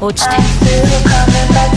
落ちて。